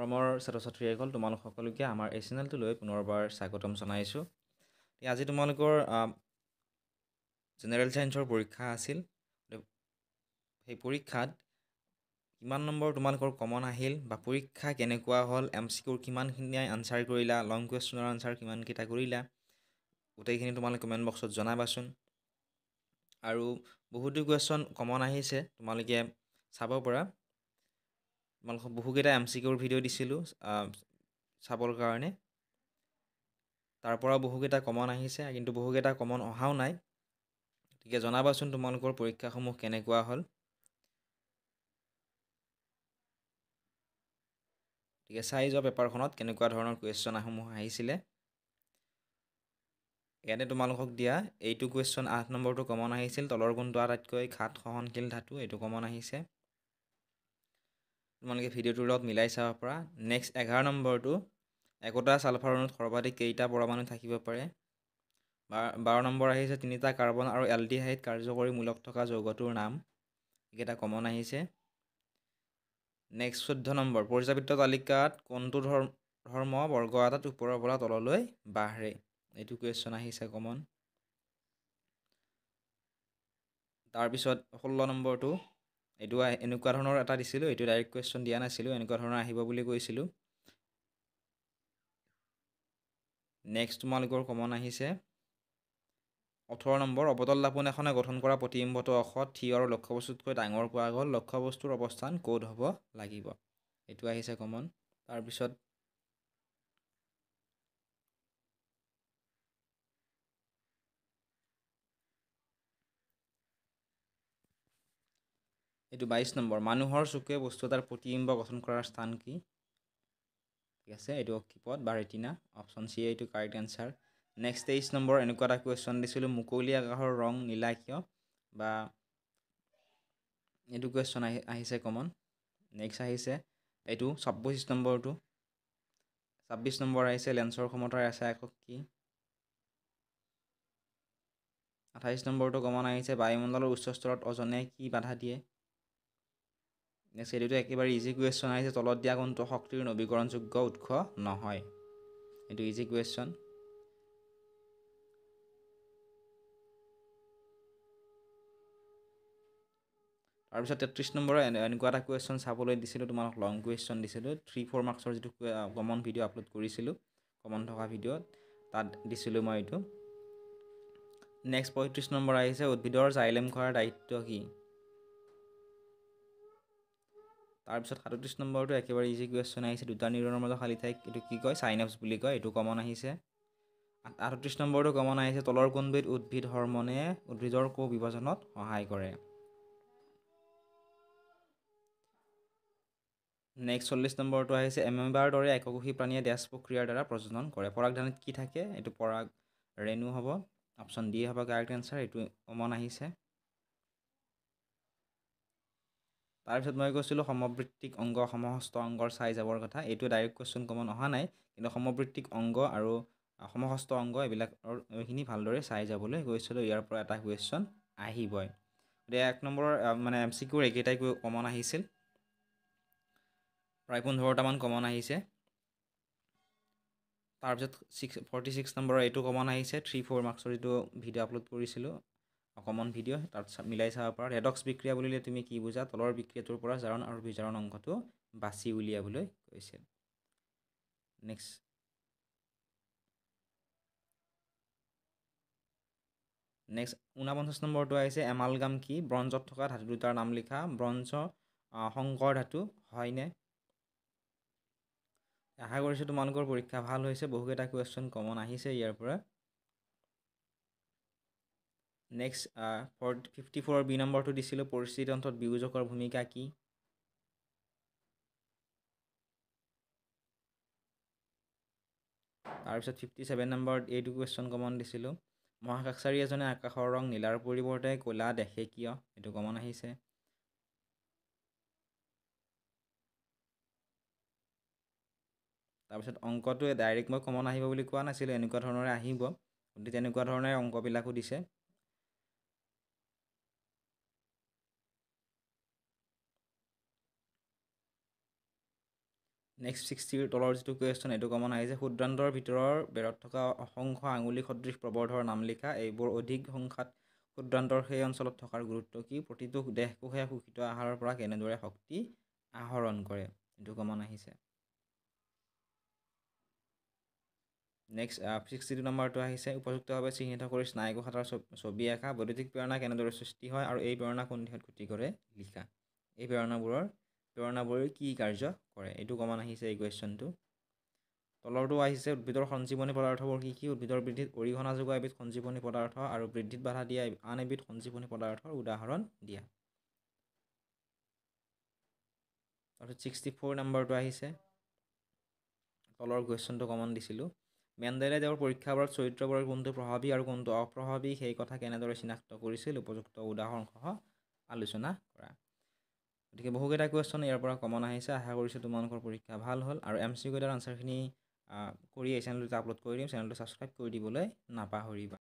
মৰমৰ ছাত্ৰ ছাত্ৰীসকল তোমালোক সকলোকে আমাৰ এই চেনেলটোলৈ পুনৰবাৰ স্বাগতম জনাইছোঁ। আজি তোমালোকৰ জেনেৰেল ছায়েন্সৰ পৰীক্ষা আছিল। সেই পৰীক্ষাত কিমান নম্বৰ তোমালোকৰ কমন আহিল বা পৰীক্ষা কেনেকুৱা হ'ল এম চি কিউৰ কিমানখিনি আনচাৰ কৰিলা লং কুৱেশ্যনৰ আনচাৰ কিমানকেইটা কৰিলা গোটেইখিনি তোমালোকে কমেণ্ট বক্সত জনাবাচোন। আৰু বহুতো কুৱেশ্যন কমন আহিছে তোমালোকে চাব পৰা। তোমালোকক বহুকেইটা এম চি কিউৰ ভিডিঅ' দিছিলোঁ চাবৰ কাৰণে। তাৰ পৰাও বহুকেইটা কমন আহিছে কিন্তু বহুকেইটা কমন অহাও নাই। গতিকে জনাবাচোন তোমালোকৰ পৰীক্ষাসমূহ কেনেকুৱা হ'ল। গতিকে চাই যোৱা পেপাৰখনত কেনেকুৱা ধৰণৰ কুৱেশ্যনসমূহ আহিছিলে। ইয়াতে তোমালোকক দিয়া এইটো কুৱেশ্যন আঠ নম্বৰটো কমন আহিছিল তলৰ কোনটো আটাইতকৈ ঘাত সহনশীল ধাতু এইটো কমন আহিছে। তোমালোকে ভিডিঅ'টোৰ লগত মিলাই চাব পৰা। নেক্সট এঘাৰ নম্বৰটো একোটা ছালফাৰ অণুত সৰ্বাধিক কেইটা পৰমাণু থাকিব পাৰে? বাৰ নম্বৰ আহিছে তিনিটা কাৰ্বন আৰু এলডিহাইড কাৰ্যকৰী মূলক থকা যৌগটোৰ নাম। এইকেইটা কমন আহিছে। নেক্সট চৈধ্য নম্বৰ পৰ্যাবৃত্ত তালিকাত কোনটো ধৰ্ম বৰ্গ এটাত ওপৰৰ পৰা তললৈ বাঢ়ে? এইটো কুৱেশ্যন আহিছে কমন। তাৰপিছত ষোল্ল নম্বৰটো এইটো এনেকুৱা ধৰণৰ এটা দিছিলোঁ এইটো ডাইৰেক্ট কুৱেশ্যন দিয়া নাছিলোঁ এনেকুৱা ধৰণৰ আহিব বুলি কৈছিলোঁ। নেক্সট তোমালোকৰ কমন আহিছে। ওঠৰ নম্বৰ অৱতল দাপোন এখনে গঠন কৰা প্ৰতিবিম্বটো অসৎ থিয় আৰু লক্ষ্যবস্তুতকৈ ডাঙৰ পোৱা গ'ল লক্ষ্যবস্তুৰ অৱস্থান ক'ত হ'ব লাগিব? এইটো আহিছে কমন তাৰপিছত এইটো বাইছ নম্বৰ। মানুহৰ চকুৱে বস্তু এটাৰ প্ৰতিবিম্ব গঠন কৰাৰ স্থান কি? ঠিক আছে এইটো অক্ষিপথ বা ৰেটিনা অপশ্যন চি এইটো কাৰেক্ট এনচাৰ। নেক্সট তেইছ নম্বৰ এনেকুৱা এটা কুৱেশ্যন দিছিলোঁ মুকলি আকাশৰ ৰং নীলা কিয়? বা এইটো কুৱেশ্যন আহি আহিছে কমন। নেক্সট আহিছে এইটো ছাব্বিছ নম্বৰটো। ছাব্বিছ নম্বৰ আহিছে লেন্সৰ ক্ষমতাৰ এছা একক কি? আঠাইছ নম্বৰটো কমন আহিছে বায়ুমণ্ডলৰ উচ্চ স্তৰত অজনে কি বাধা দিয়ে? নেক্সট এইটোতো একেবাৰে ইজি কুৱেশ্যন আহিছে তলত দিয়া কোনটো শক্তিৰ নৱীকৰণযোগ্য উৎস নহয়। এইটো ইজি কুৱেশ্যন তাৰপিছত তেত্ৰিছ নম্বৰ এনেকুৱা এটা কুৱেশ্যন চাবলৈ দিছিলোঁ তোমালোক লং কুৱেশ্যন দিছিলোঁ। থ্ৰী ফ'ৰ মাৰ্কছৰ যিটো কমন ভিডিঅ' আপলোড কৰিছিলোঁ কমন থকা ভিডিঅ'ত তাত দিছিলোঁ মই এইটো। নেক্সট পঁয়ত্ৰিছ নম্বৰ আহিছে উদ্ভিদৰ জাইলেম খোৱাৰ দায়িত্ব কি? তাৰপিছত সাতত্ৰিছ নম্বৰটো একেবাৰে ইজি কুৱেশ্যন আহিছে দুটা নিউৰনৰ মাজত খালী ঠাইক এইটো কি কয় চাইনেপছ বুলি কয় এইটো কমন আহিছে। আঠত্ৰিছ নম্বৰটো কমন আহিছে তলৰ কোনবিধ উদ্ভিদ হৰমনে উদ্ভিদৰ কো বিভাজনত সহায় কৰে? নেক্সট চল্লিছ নম্বৰটো আহিছে এমেবাৰ দৰে এককোষী প্ৰাণীয়ে ডেছ প্ৰক্ৰিয়াৰ দ্বাৰা প্ৰজনন কৰে। পৰাগধানীত কি থাকে? এইটো পৰাগ ৰেণু হ'ব অপশ্যন ডি হ'ব কাৰেক্ট এনচাৰ এইটো কমন আহিছে। তাৰপিছত মই কৈছিলোঁ সমবৃত্তিক অংগ সমহস্ত অংগৰ চাই যাবৰ কথা। এইটো ডাইৰেক্ট কুৱেশ্যন কমন অহা নাই কিন্তু সমবৃত্তিক অংগ আৰু সমহস্ত অংগ এইবিলাকৰ এইখিনি ভালদৰে চাই যাবলৈ গৈছিলোঁ। ইয়াৰ পৰা এটা কুৱেশ্যন আহিবই। গতিকে এক নম্বৰৰ মানে এম চি কিউৰ এইকেইটাই কমন আহিছিল। প্ৰায় পোন্ধৰটামান কমন আহিছে। তাৰপিছত ছিক্স ফৰ্টি ছিক্স নম্বৰৰ এইটো কমন আহিছে। থ্ৰী ফ'ৰ মাৰ্কছৰ যিটো ভিডিঅ' আপলোড কৰিছিলোঁ। কমন ভিডিঅ' তাত মিলাই চাব পাৰা। ৰেডক্স বিক্ৰিয়া বুলিলে তুমি কি বুজা? তলৰ বিক্ৰিয়াটোৰ পৰা জাৰণ আৰু বিজাৰণ অংশটো বাছি উলিয়াবলৈ কৈছিল নেক্সট নেক্সট ঊনপঞ্চাছ নম্বৰটো আহিছে এমালগাম কি? ব্ৰঞ্জত থকা ধাতু দুটাৰ নাম লিখা। ব্ৰঞ্জ শংকৰ ধাতু হয়নে? আশা কৰিছোঁ তোমালোকৰ পৰীক্ষা ভাল হৈছে। বহুকেইটা কুৱেশ্যন কমন আহিছে ইয়াৰ পৰা। নেক্সট ফৰ ফিফটি ফ'ৰৰ বি নম্বৰটো দিছিলোঁ পৰিস্থিতি তন্ত্ৰত বিয়োজকৰ ভূমিকা কি? তাৰপিছত ফিফটি ছেভেন নম্বৰত এইটো কুৱেশ্যন কমন দিছিলোঁ। মহাকাশচাৰী এজনে আকাশৰ ৰং নীলাৰ পৰিৱৰ্তে ক'লা দেখে কিয়? এইটো কমন আহিছে। তাৰপিছত অংকটো ডাইৰেক্ট মই কমন আহিব বুলি কোৱা নাছিলোঁ এনেকুৱা ধৰণৰে আহিব। গতিকে তেনেকুৱা ধৰণে অংকবিলাকো দিছে। নেক্সট ছিক্সটিৰ তলৰ যিটো কুৱেশ্যন এইটো কমন আহিছে। ক্ষুদ্ৰান্তৰ ভিতৰৰ বেৰত থকা অসংখ্য আঙুলি সদৃশ প্ৰবৰ্ধৰ নাম লিখা এইবোৰ অধিক সংখ্যাত ক্ষুদ্ৰান্তৰ সেই অঞ্চলত থকাৰ গুৰুত্ব কি? প্ৰতিটো দেহকোষে শোষিত আহাৰৰ পৰা কেনেদৰে শক্তি আহৰণ কৰে? এইটো কমন আহিছে। নেক্সট ছিক্সটি টু নম্বৰটো আহিছে। উপযুক্তভাৱে চিহ্নিত কৰি স্নায়ুকোষাতৰ ছবি আঁকা বৈদ্যুতিক প্ৰেৰণা কেনেদৰে সৃষ্টি হয় আৰু এই প্ৰেৰণা কোন দিশত গতি কৰে? লিখা। এই প্ৰেৰণাবোৰৰ প্ৰেৰণাবোৰে কি কাৰ্য কৰে? এইটো কমন আহিছে এই কুৱেশ্যনটো তলৰটো আহিছে উদ্ভিদৰ সঞ্জীৱনী পদাৰ্থবোৰ কি কি? উদ্ভিদৰ বৃদ্ধিত অৰিহণা যোগোৱা এবিধ সঞ্জীৱনী পদাৰ্থ আৰু বৃদ্ধিত বাধা দিয়া আন এবিধ সঞ্জীৱনী পদাৰ্থৰ উদাহৰণ দিয়া। তাৰপিছত ছিক্সটি ফ'ৰ নম্বৰটো আহিছে। তলৰ কুৱেশ্যনটো কমন দিছিলোঁ। মেণ্ডেলে তেওঁৰ পৰীক্ষাবোৰত চৰিত্ৰবোৰৰ কোনটো প্ৰভাৱী আৰু কোনটো অপ্ৰভাৱী সেই কথা কেনেদৰে চিনাক্ত কৰিছিল? উপযুক্ত উদাহৰণসহ আলোচনা কৰা। গতিকে বহুকেইটা কুৱেশ্যন ইয়াৰ পৰা কমন আহিছে। আশা কৰিছোঁ তোমালোকৰ পৰীক্ষা ভাল হ'ল আৰু এম চি কিউৰ আনচাৰখিনি কৰি এই চেনেলটোত আপলোড কৰি দিম। চেনেলটো ছাবস্ক্ৰাইব কৰি দিবলৈ নাপাহৰিবা।